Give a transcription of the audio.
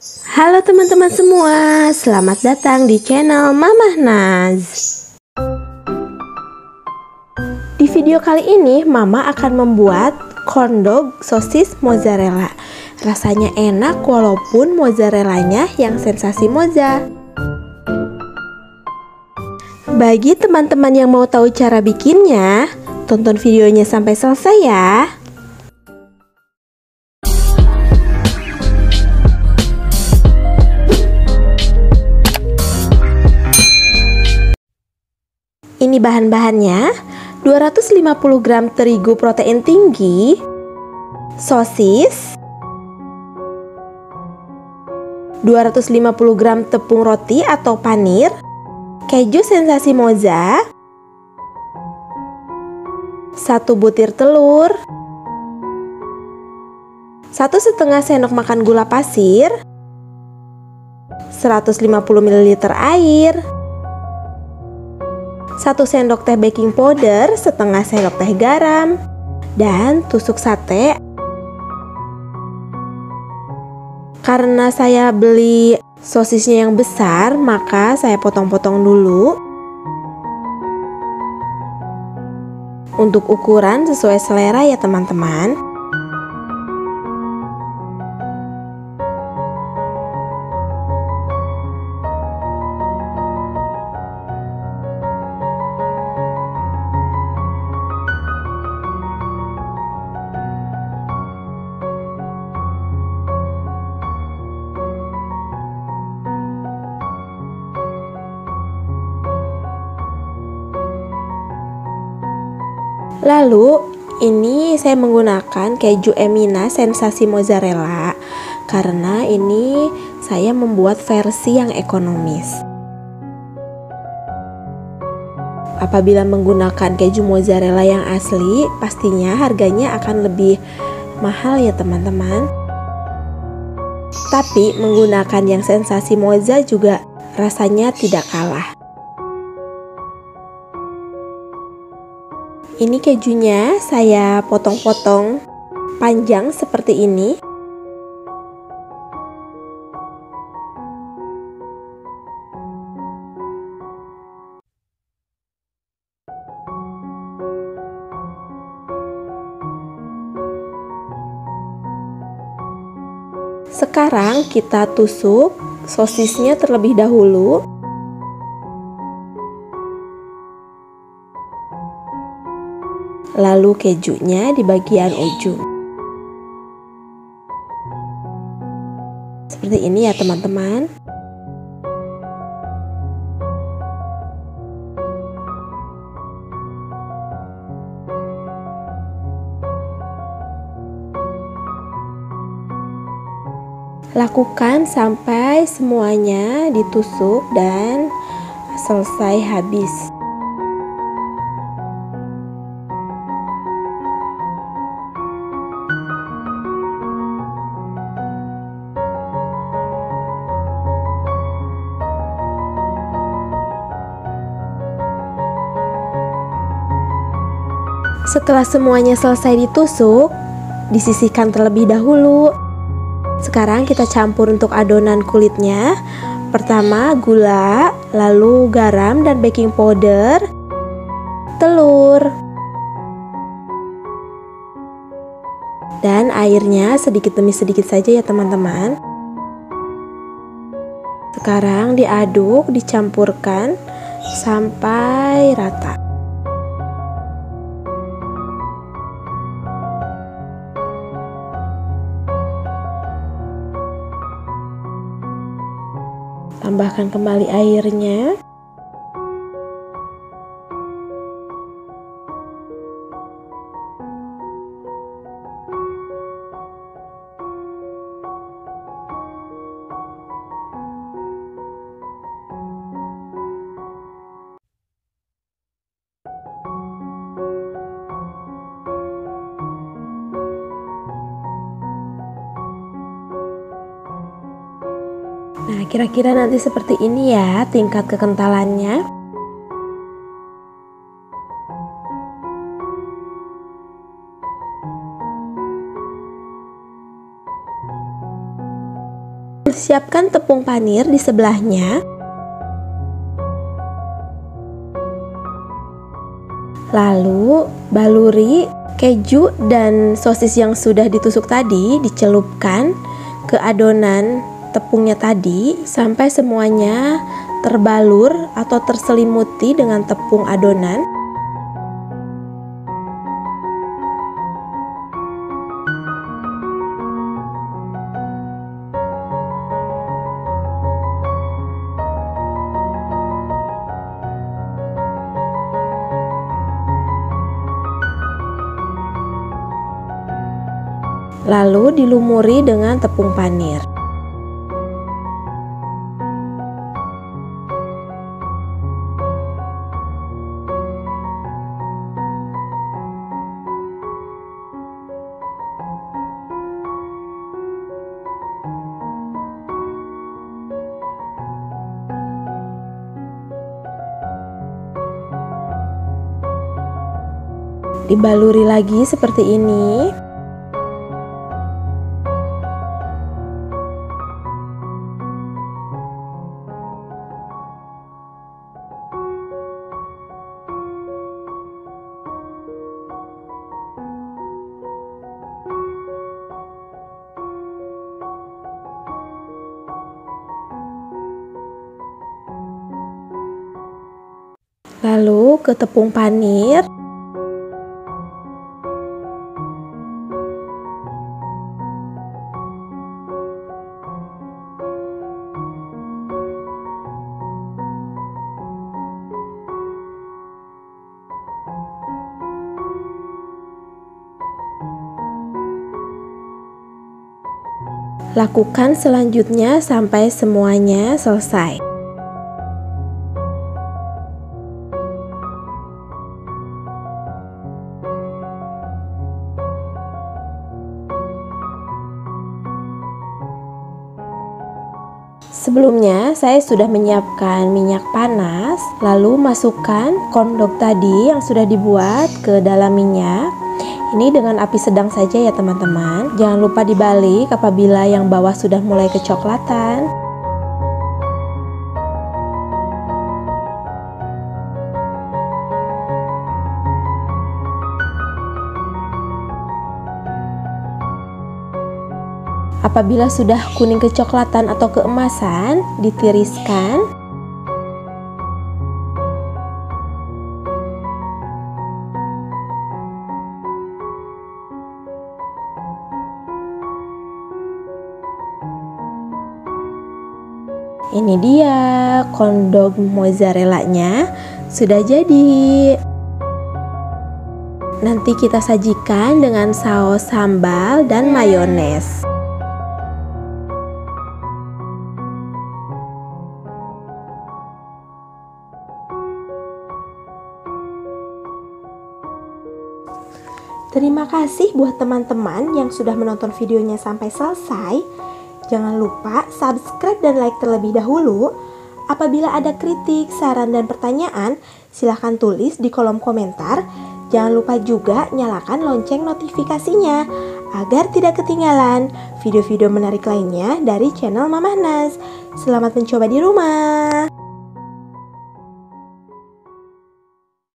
Halo teman-teman semua, selamat datang di channel Mamah Naz. Di video kali ini, Mama akan membuat corn dog sosis mozzarella. Rasanya enak walaupun mozzarellanya yang sensasi moza. Bagi teman-teman yang mau tahu cara bikinnya, tonton videonya sampai selesai ya. Ini bahan-bahannya. 250 gram terigu protein tinggi. Sosis. 250 gram tepung roti atau panir. Keju sensasi moza. Satu butir telur. Satu setengah sendok makan gula pasir. 150 ml air 1 sendok teh baking powder, setengah sendok teh garam, dan tusuk sate. Karena saya beli sosisnya yang besar, maka saya potong-potong dulu. Untuk ukuran sesuai selera ya teman-teman. Lalu ini saya menggunakan keju Emina sensasi mozzarella karena ini saya membuat versi yang ekonomis. Apabila menggunakan keju mozzarella yang asli, pastinya harganya akan lebih mahal ya teman-teman. Tapi menggunakan yang sensasi moza juga rasanya tidak kalah. Ini kejunya saya potong-potong panjang seperti ini. Sekarang kita tusuk sosisnya terlebih dahulu. Lalu kejunya di bagian ujung. Seperti ini ya teman-teman. Lakukan sampai semuanya ditusuk dan selesai habis. Setelah semuanya selesai ditusuk, disisihkan terlebih dahulu. Sekarang kita campur untuk adonan kulitnya. Pertama gula, lalu garam dan baking powder, telur, dan airnya sedikit demi sedikit saja ya teman-teman. Sekarang diaduk, dicampurkan sampai rata. Tambahkan kembali airnya Nah, kira-kira nanti seperti ini ya tingkat kekentalannya. Siapkan tepung panir di sebelahnya. Lalu baluri keju dan sosis yang sudah ditusuk tadi dicelupkan ke adonan tepungnya tadi sampai semuanya terbalur atau terselimuti dengan tepung adonan. Lalu dilumuri dengan tepung panir. Dibaluri lagi seperti ini. Lalu ke tepung panir. Lakukan selanjutnya sampai semuanya selesai. Sebelumnya saya sudah menyiapkan minyak panas, lalu masukkan kondok tadi yang sudah dibuat ke dalam minyak. Ini dengan api sedang saja ya teman-teman. Jangan lupa dibalik apabila yang bawah sudah mulai kecoklatan. Apabila sudah kuning kecoklatan atau keemasan, ditiriskan. Ini dia kondog mozzarella-nya sudah jadi. Nanti kita sajikan dengan saus sambal dan mayones. Terima kasih buat teman-teman yang sudah menonton videonya sampai selesai. Jangan lupa subscribe dan like terlebih dahulu. Apabila ada kritik, saran, dan pertanyaan, silahkan tulis di kolom komentar. Jangan lupa juga nyalakan lonceng notifikasinya agar tidak ketinggalan video-video menarik lainnya dari channel Mamah Nas. Selamat mencoba di rumah.